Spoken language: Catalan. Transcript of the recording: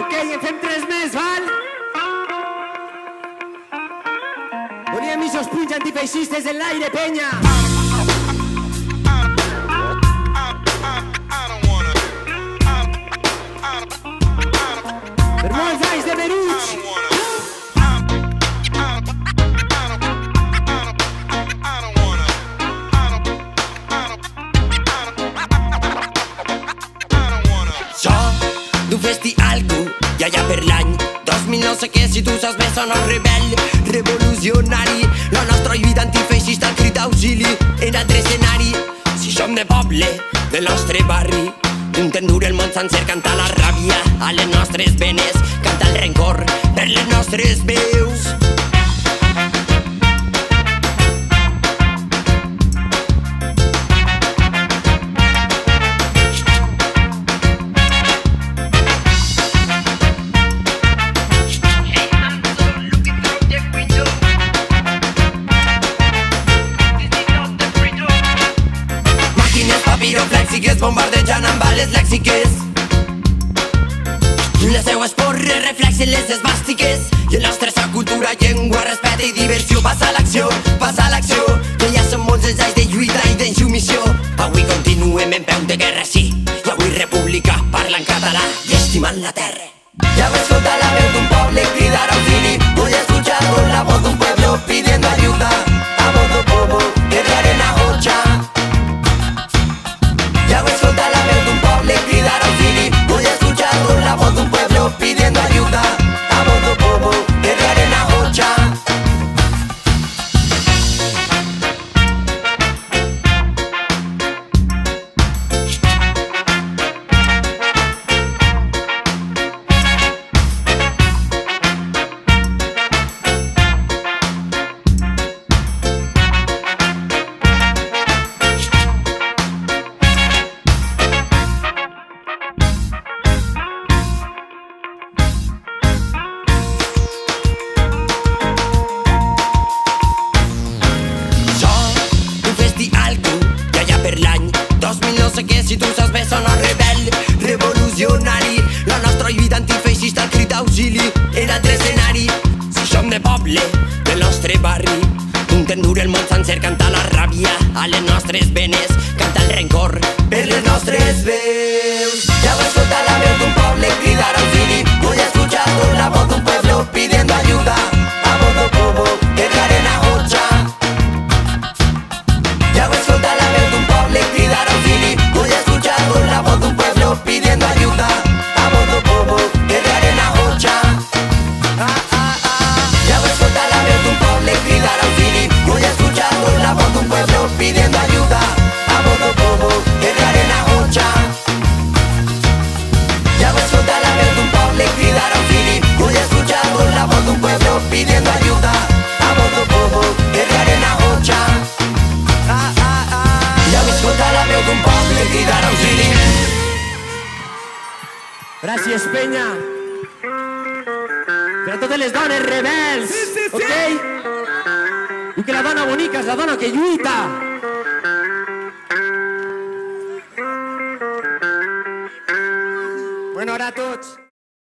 Ok, en fem tres més, val? Volíem eixos punys antifeixistes en l'aire, penya! Per i allà per l'any 2000 no sé què si tu saps més o no rebel revolucionari. La nostra lluita antifeixista el crit d'auxili en altre escenari. Si som de poble del nostre barri Intentem dur el món sencer cantar la ràbia a les nostres venes cantar el rencor per les nostres veus Màquines papiroflèxiques bombardejant amb bales lèxiques. Les seues porres reflexen les esbàstiques i en nostra sa cultura, llengua, respecte i diversió. Passa a l'acció, passa a l'acció que ja són molts els anys de lluita i d'insumissió avui continuem en peu de guerra, sí i avui república parlant català i estimant la terra. Ya voy a escuchar la vez per l'any. 2000 no sé què si tu saps bé sona rebel revolucionari. La nostra lluita antifeixista el crit d'auxili en altre escenari si som de poble del nostre barri intentem dur el món sencer cantar la ràbia a les nostres venes cantar el rencor per les nostres veus. Ja voy a escoltar la veu d'un poble cridar auxili voy veu d'un poble cridar auxili. Gràcies, penya! Per a totes les dones rebels, sí, sí, sí. ok? I que la dona bonica és la dona que lluita. Bona hora a tots.